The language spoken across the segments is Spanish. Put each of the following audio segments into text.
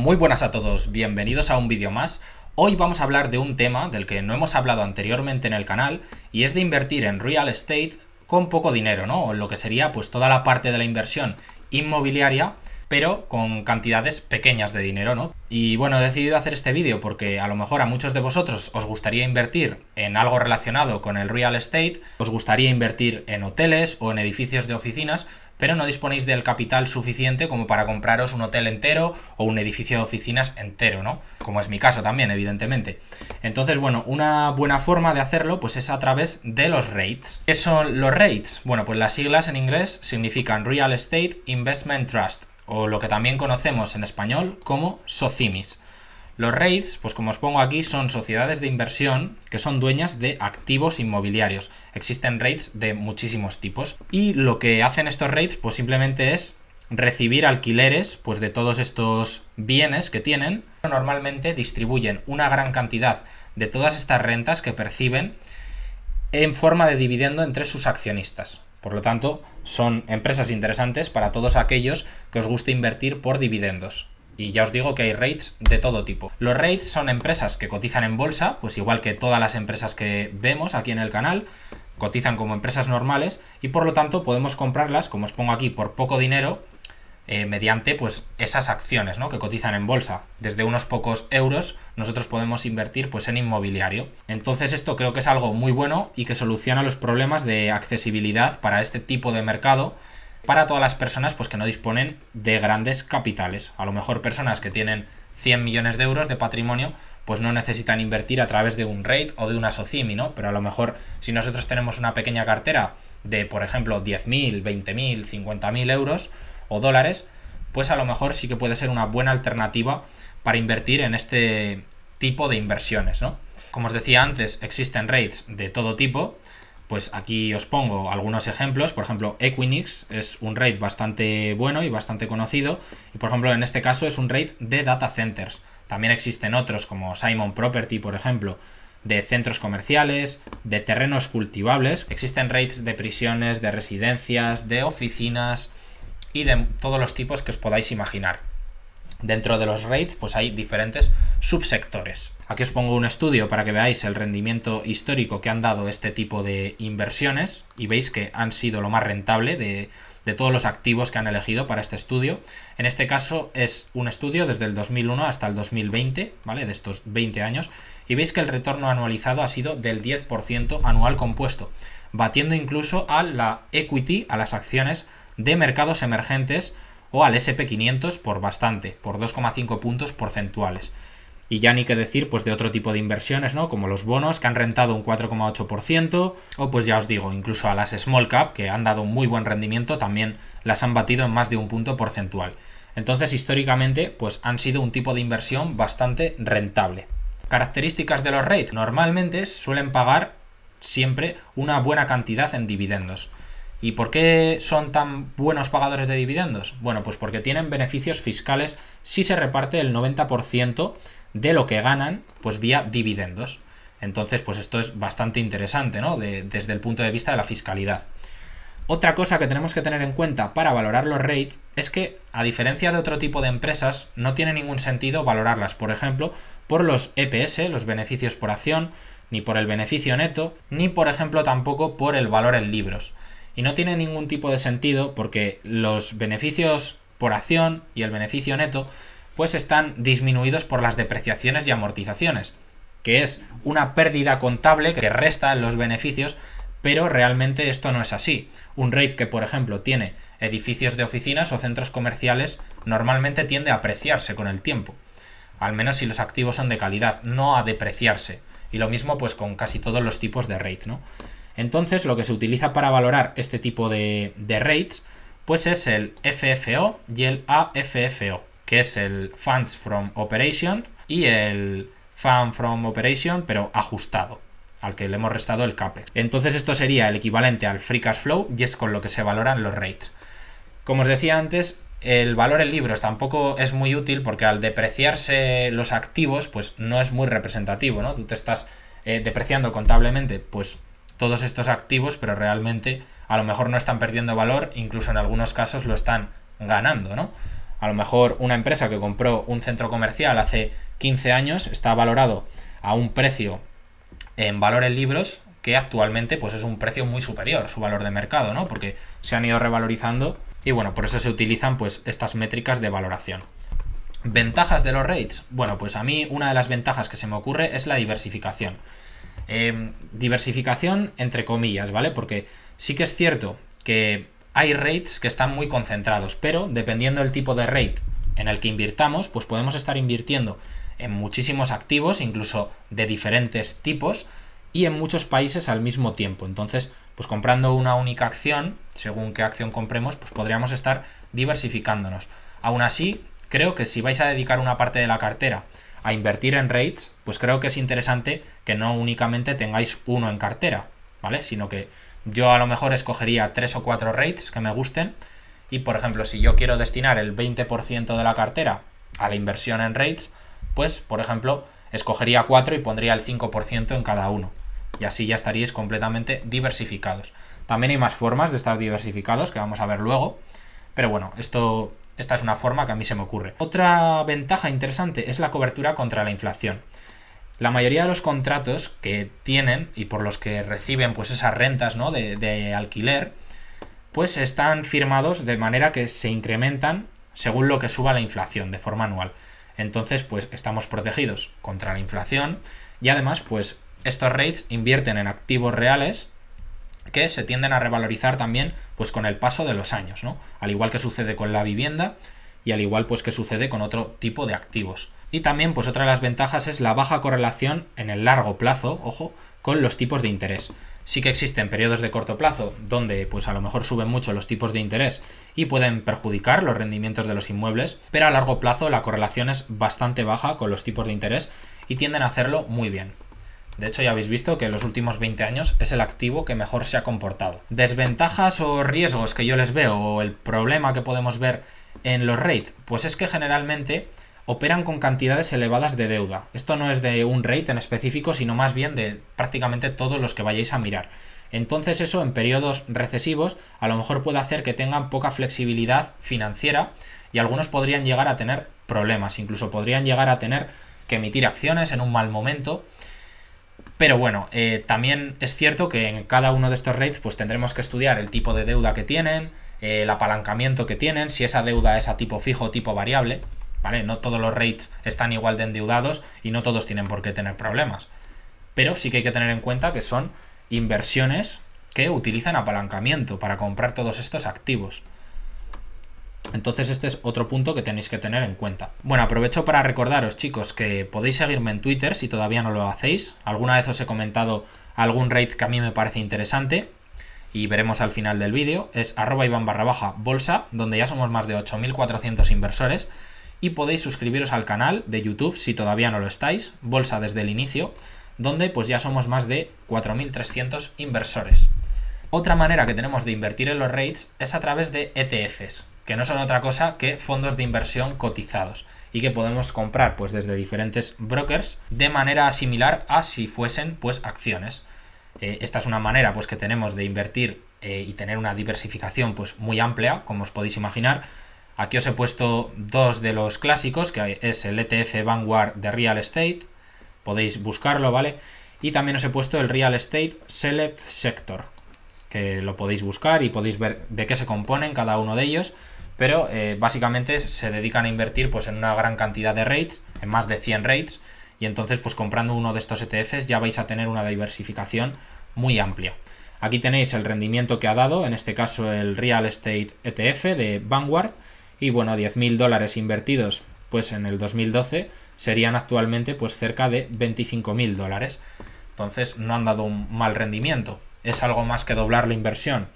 Muy buenas a todos, bienvenidos a un vídeo más. Hoy vamos a hablar de un tema del que no hemos hablado anteriormente en el canal y es de invertir en real estate con poco dinero, ¿no? Lo que sería pues toda la parte de la inversión inmobiliaria pero con cantidades pequeñas de dinero, ¿no? Y bueno, he decidido hacer este vídeo porque a lo mejor a muchos de vosotros os gustaría invertir en algo relacionado con el real estate, os gustaría invertir en hoteles o en edificios de oficinas, pero no disponéis del capital suficiente como para compraros un hotel entero o un edificio de oficinas entero, ¿no? Como es mi caso también, evidentemente. Entonces, bueno, una buena forma de hacerlo pues es a través de los REITs. ¿Qué son los REITs? Bueno, pues las siglas en inglés significan Real Estate Investment Trust o lo que también conocemos en español como SOCIMIS. Los REITs, pues como os pongo aquí, son sociedades de inversión que son dueñas de activos inmobiliarios. Existen REITs de muchísimos tipos. Y lo que hacen estos REITs, pues simplemente es recibir alquileres pues de todos estos bienes que tienen. Normalmente distribuyen una gran cantidad de todas estas rentas que perciben en forma de dividendo entre sus accionistas. Por lo tanto, son empresas interesantes para todos aquellos que os guste invertir por dividendos. Y ya os digo que hay rates de todo tipo. Los rates son empresas que cotizan en bolsa, pues igual que todas las empresas que vemos aquí en el canal, cotizan como empresas normales y por lo tanto podemos comprarlas, como os pongo aquí, por poco dinero eh, mediante pues esas acciones ¿no? que cotizan en bolsa. Desde unos pocos euros nosotros podemos invertir pues en inmobiliario. Entonces esto creo que es algo muy bueno y que soluciona los problemas de accesibilidad para este tipo de mercado para todas las personas pues que no disponen de grandes capitales. A lo mejor personas que tienen 100 millones de euros de patrimonio pues no necesitan invertir a través de un REIT o de una SOCIMI, ¿no? Pero a lo mejor si nosotros tenemos una pequeña cartera de, por ejemplo, 10.000, 20.000, 50.000 euros, o dólares, pues a lo mejor sí que puede ser una buena alternativa para invertir en este tipo de inversiones, ¿no? Como os decía antes, existen rates de todo tipo, pues aquí os pongo algunos ejemplos, por ejemplo, Equinix es un rate bastante bueno y bastante conocido, y por ejemplo en este caso es un rate de data centers. También existen otros como Simon Property, por ejemplo, de centros comerciales, de terrenos cultivables. Existen rates de prisiones, de residencias, de oficinas, y de todos los tipos que os podáis imaginar. Dentro de los REITs pues hay diferentes subsectores. Aquí os pongo un estudio para que veáis el rendimiento histórico que han dado este tipo de inversiones y veis que han sido lo más rentable de, de todos los activos que han elegido para este estudio. En este caso es un estudio desde el 2001 hasta el 2020, ¿vale? De estos 20 años. Y veis que el retorno anualizado ha sido del 10% anual compuesto, batiendo incluso a la equity, a las acciones de mercados emergentes o al SP500 por bastante, por 2,5 puntos porcentuales. Y ya ni que decir pues de otro tipo de inversiones, ¿no? Como los bonos que han rentado un 4,8% o pues ya os digo, incluso a las small cap que han dado un muy buen rendimiento también las han batido en más de un punto porcentual. Entonces, históricamente, pues han sido un tipo de inversión bastante rentable. Características de los REIT. Normalmente suelen pagar siempre una buena cantidad en dividendos. ¿Y por qué son tan buenos pagadores de dividendos? Bueno, pues porque tienen beneficios fiscales si se reparte el 90% de lo que ganan, pues vía dividendos. Entonces, pues esto es bastante interesante, ¿no? desde el punto de vista de la fiscalidad. Otra cosa que tenemos que tener en cuenta para valorar los REIT es que, a diferencia de otro tipo de empresas, no tiene ningún sentido valorarlas, por ejemplo, por los EPS, los beneficios por acción, ni por el beneficio neto, ni por ejemplo tampoco por el valor en libros. Y no tiene ningún tipo de sentido porque los beneficios por acción y el beneficio neto pues están disminuidos por las depreciaciones y amortizaciones, que es una pérdida contable que resta los beneficios, pero realmente esto no es así. Un rate que, por ejemplo, tiene edificios de oficinas o centros comerciales normalmente tiende a apreciarse con el tiempo, al menos si los activos son de calidad, no a depreciarse. Y lo mismo pues con casi todos los tipos de rate, ¿no? Entonces, lo que se utiliza para valorar este tipo de, rates, pues es el FFO y el AFFO, que es el Funds from Operation y el Fund from Operation, pero ajustado, al que le hemos restado el CAPEX. Entonces, esto sería el equivalente al Free Cash Flow y es con lo que se valoran los rates. Como os decía antes, el valor en libros tampoco es muy útil porque al depreciarse los activos, pues no es muy representativo, ¿no? Tú te estás eh, depreciando contablemente, pues todos estos activos, pero realmente a lo mejor no están perdiendo valor, incluso en algunos casos lo están ganando, ¿no? A lo mejor una empresa que compró un centro comercial hace 15 años está valorado a un precio en valor en libros que actualmente pues es un precio muy superior su valor de mercado, ¿no? Porque se han ido revalorizando y bueno, por eso se utilizan pues estas métricas de valoración. ¿Ventajas de los rates? Bueno, pues a mí una de las ventajas que se me ocurre es la diversificación. Em, diversificación entre comillas, ¿vale? Porque sí que es cierto que hay rates que están muy concentrados, pero dependiendo del tipo de rate en el que invirtamos, pues podemos estar invirtiendo en muchísimos activos, incluso de diferentes tipos, y en muchos países al mismo tiempo. Entonces, pues comprando una única acción, según qué acción compremos, pues podríamos estar diversificándonos. Aún así, creo que si vais a dedicar una parte de la cartera a invertir en rates, pues creo que es interesante que no únicamente tengáis uno en cartera, ¿vale? Sino que yo a lo mejor escogería tres o cuatro rates que me gusten y, por ejemplo, si yo quiero destinar el 20% de la cartera a la inversión en rates, pues, por ejemplo, escogería cuatro y pondría el 5% en cada uno. Y así ya estaríais completamente diversificados. También hay más formas de estar diversificados que vamos a ver luego. Pero bueno, esto esta es una forma que a mí se me ocurre. Otra ventaja interesante es la cobertura contra la inflación. La mayoría de los contratos que tienen y por los que reciben pues esas rentas ¿no? de, alquiler, pues están firmados de manera que se incrementan según lo que suba la inflación de forma anual. Entonces, pues estamos protegidos contra la inflación y además, pues estos rates invierten en activos reales que se tienden a revalorizar también pues con el paso de los años, ¿no? Al igual que sucede con la vivienda y al igual pues que sucede con otro tipo de activos. Y también pues otra de las ventajas es la baja correlación en el largo plazo, ojo, con los tipos de interés. Sí que existen periodos de corto plazo donde pues a lo mejor suben mucho los tipos de interés y pueden perjudicar los rendimientos de los inmuebles, pero a largo plazo la correlación es bastante baja con los tipos de interés y tienden a hacerlo muy bien. De hecho, ya habéis visto que en los últimos 20 años es el activo que mejor se ha comportado. Desventajas o riesgos que yo les veo, o el problema que podemos ver en los REIT, pues es que generalmente operan con cantidades elevadas de deuda. Esto no es de un REIT en específico, sino más bien de prácticamente todos los que vayáis a mirar. Entonces eso en periodos recesivos a lo mejor puede hacer que tengan poca flexibilidad financiera y algunos podrían llegar a tener problemas, incluso podrían llegar a tener que emitir acciones en un mal momento pero bueno, eh, también es cierto que en cada uno de estos rates pues tendremos que estudiar el tipo de deuda que tienen, el apalancamiento que tienen, si esa deuda es a tipo fijo o tipo variable, ¿vale? No todos los rates están igual de endeudados y no todos tienen por qué tener problemas. Pero sí que hay que tener en cuenta que son inversiones que utilizan apalancamiento para comprar todos estos activos. Entonces este es otro punto que tenéis que tener en cuenta. Bueno, aprovecho para recordaros chicos que podéis seguirme en Twitter si todavía no lo hacéis. Alguna vez os he comentado algún rate que a mí me parece interesante y veremos al final del vídeo. Es arroba Iván barra baja bolsa, donde ya somos más de 8.400 inversores. Y podéis suscribiros al canal de YouTube si todavía no lo estáis, Bolsa desde el inicio, donde pues ya somos más de 4.300 inversores. Otra manera que tenemos de invertir en los rates es a través de ETFs que no son otra cosa que fondos de inversión cotizados y que podemos comprar pues desde diferentes brokers de manera similar a si fuesen pues acciones. Eh, esta es una manera pues que tenemos de invertir eh, y tener una diversificación pues muy amplia, como os podéis imaginar. Aquí os he puesto dos de los clásicos, que es el ETF Vanguard de Real Estate, podéis buscarlo, ¿vale? Y también os he puesto el Real Estate Select Sector, que lo podéis buscar y podéis ver de qué se componen cada uno de ellos pero eh, básicamente se dedican a invertir pues, en una gran cantidad de rates, en más de 100 rates, y entonces pues comprando uno de estos ETFs ya vais a tener una diversificación muy amplia. Aquí tenéis el rendimiento que ha dado, en este caso el Real Estate ETF de Vanguard, y bueno, 10.000 dólares invertidos pues en el 2012 serían actualmente pues cerca de 25.000 dólares. Entonces no han dado un mal rendimiento. Es algo más que doblar la inversión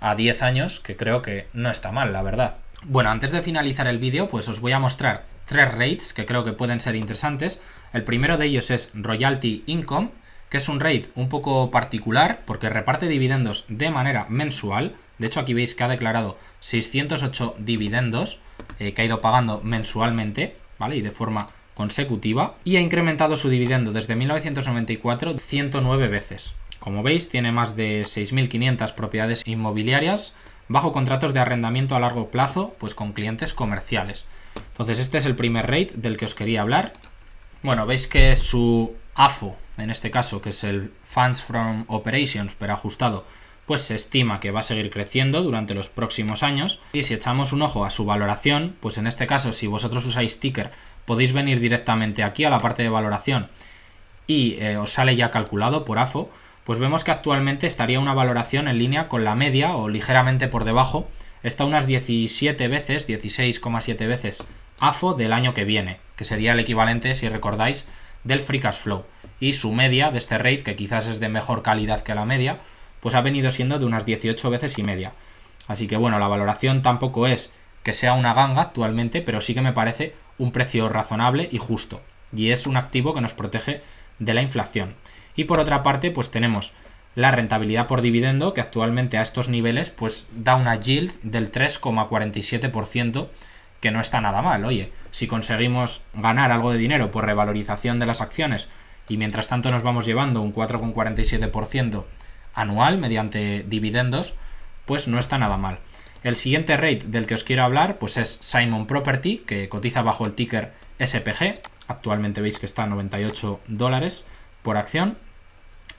a 10 años, que creo que no está mal, la verdad. Bueno, antes de finalizar el vídeo, pues os voy a mostrar tres rates que creo que pueden ser interesantes. El primero de ellos es Royalty Income, que es un rate un poco particular porque reparte dividendos de manera mensual. De hecho, aquí veis que ha declarado 608 dividendos eh, que ha ido pagando mensualmente, ¿vale? Y de forma consecutiva. Y ha incrementado su dividendo desde 1994 109 veces. Como veis, tiene más de 6.500 propiedades inmobiliarias, bajo contratos de arrendamiento a largo plazo, pues con clientes comerciales. Entonces este es el primer rate del que os quería hablar. Bueno, veis que su AFO, en este caso, que es el Funds from Operations, pero ajustado, pues se estima que va a seguir creciendo durante los próximos años. Y si echamos un ojo a su valoración, pues en este caso, si vosotros usáis Ticker, podéis venir directamente aquí a la parte de valoración y eh, os sale ya calculado por AFO, pues vemos que actualmente estaría una valoración en línea con la media o ligeramente por debajo. Está unas 17 veces, 16,7 veces AFO del año que viene, que sería el equivalente, si recordáis, del Free Cash Flow. Y su media de este rate, que quizás es de mejor calidad que la media, pues ha venido siendo de unas 18 veces y media. Así que bueno, la valoración tampoco es que sea una ganga actualmente, pero sí que me parece un precio razonable y justo. Y es un activo que nos protege de la inflación. Y por otra parte, pues tenemos la rentabilidad por dividendo, que actualmente a estos niveles, pues da una yield del 3,47%, que no está nada mal. Oye, si conseguimos ganar algo de dinero por revalorización de las acciones y mientras tanto nos vamos llevando un 4,47% anual mediante dividendos, pues no está nada mal. El siguiente rate del que os quiero hablar pues es Simon Property, que cotiza bajo el ticker SPG. Actualmente veis que está a 98 dólares por acción.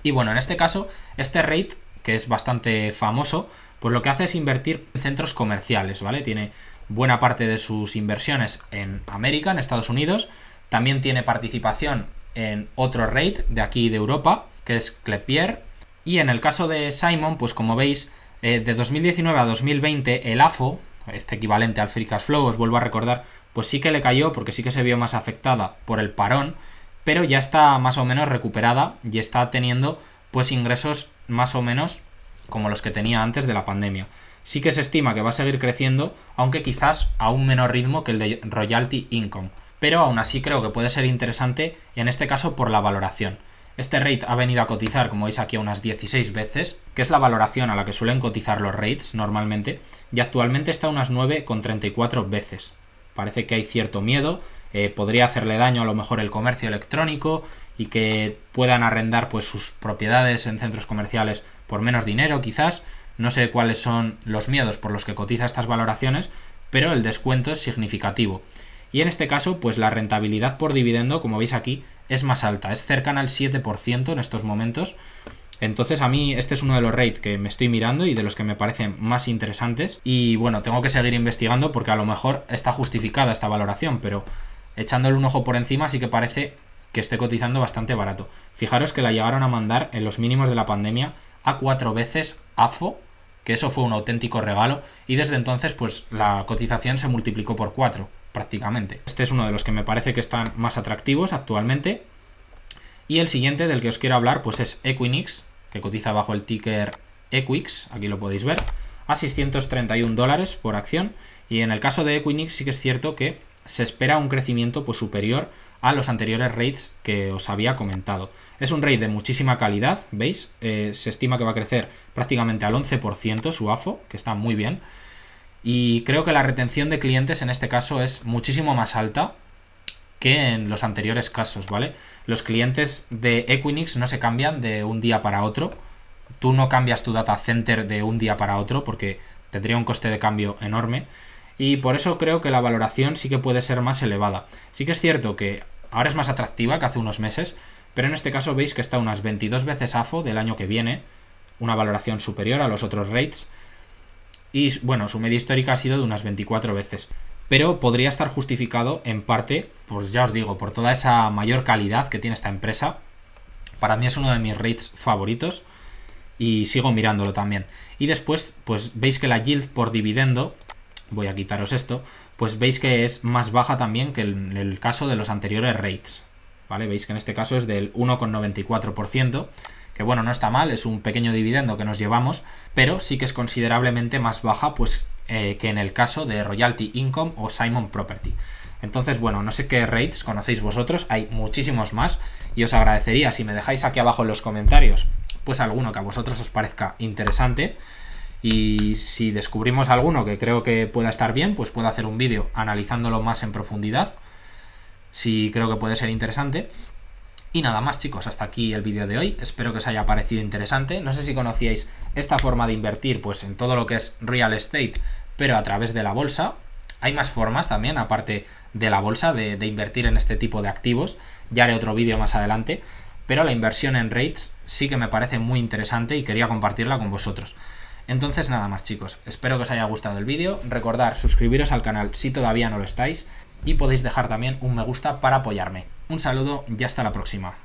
Y bueno, en este caso, este rate, que es bastante famoso, pues lo que hace es invertir en centros comerciales, ¿vale? Tiene buena parte de sus inversiones en América, en Estados Unidos. También tiene participación en otro rate de aquí de Europa, que es Clepier. Y en el caso de Simon, pues como veis, eh, de 2019 a 2020 el AFO, este equivalente al Free Cash Flow, os vuelvo a recordar, pues sí que le cayó porque sí que se vio más afectada por el parón, pero ya está más o menos recuperada y está teniendo pues ingresos más o menos como los que tenía antes de la pandemia. Sí que se estima que va a seguir creciendo, aunque quizás a un menor ritmo que el de royalty income, pero aún así creo que puede ser interesante en este caso por la valoración. Este rate ha venido a cotizar, como veis aquí, unas 16 veces, que es la valoración a la que suelen cotizar los rates normalmente, y actualmente está unas 9,34 veces. Parece que hay cierto miedo, eh, podría hacerle daño a lo mejor el comercio electrónico y que puedan arrendar pues sus propiedades en centros comerciales por menos dinero quizás. No sé cuáles son los miedos por los que cotiza estas valoraciones, pero el descuento es significativo. Y en este caso, pues la rentabilidad por dividendo, como veis aquí, es más alta, es cercana al 7% en estos momentos. Entonces a mí este es uno de los rates que me estoy mirando y de los que me parecen más interesantes. Y bueno, tengo que seguir investigando porque a lo mejor está justificada esta valoración, pero echándole un ojo por encima sí que parece que esté cotizando bastante barato. Fijaros que la llegaron a mandar en los mínimos de la pandemia a cuatro veces AFO, que eso fue un auténtico regalo, y desde entonces pues la cotización se multiplicó por cuatro prácticamente. Este es uno de los que me parece que están más atractivos actualmente. Y el siguiente del que os quiero hablar pues es Equinix, que cotiza bajo el ticker Equix, aquí lo podéis ver, a 631 dólares por acción. Y en el caso de Equinix sí que es cierto que se espera un crecimiento pues, superior a los anteriores rates que os había comentado. Es un rate de muchísima calidad, ¿veis? Eh, se estima que va a crecer prácticamente al 11% su AFO, que está muy bien. Y creo que la retención de clientes en este caso es muchísimo más alta que en los anteriores casos, ¿vale? Los clientes de Equinix no se cambian de un día para otro. Tú no cambias tu data center de un día para otro porque tendría un coste de cambio enorme. Y por eso creo que la valoración sí que puede ser más elevada. Sí que es cierto que ahora es más atractiva que hace unos meses, pero en este caso veis que está unas 22 veces AFO del año que viene, una valoración superior a los otros rates y bueno, su media histórica ha sido de unas 24 veces. Pero podría estar justificado en parte, pues ya os digo, por toda esa mayor calidad que tiene esta empresa. Para mí es uno de mis rates favoritos y sigo mirándolo también. Y después, pues veis que la yield por dividendo, voy a quitaros esto, pues veis que es más baja también que en el caso de los anteriores rates. ¿Vale? Veis que en este caso es del 1,94% que bueno, no está mal, es un pequeño dividendo que nos llevamos, pero sí que es considerablemente más baja pues eh, que en el caso de Royalty Income o Simon Property. Entonces, bueno, no sé qué rates conocéis vosotros, hay muchísimos más y os agradecería si me dejáis aquí abajo en los comentarios pues alguno que a vosotros os parezca interesante y si descubrimos alguno que creo que pueda estar bien, pues puedo hacer un vídeo analizándolo más en profundidad, si creo que puede ser interesante. Y nada más chicos, hasta aquí el vídeo de hoy, espero que os haya parecido interesante, no sé si conocíais esta forma de invertir pues en todo lo que es real estate, pero a través de la bolsa, hay más formas también, aparte de la bolsa, de, de invertir en este tipo de activos, ya haré otro vídeo más adelante, pero la inversión en rates sí que me parece muy interesante y quería compartirla con vosotros. Entonces nada más chicos, espero que os haya gustado el vídeo, recordar suscribiros al canal si todavía no lo estáis y podéis dejar también un me gusta para apoyarme. Un saludo y hasta la próxima.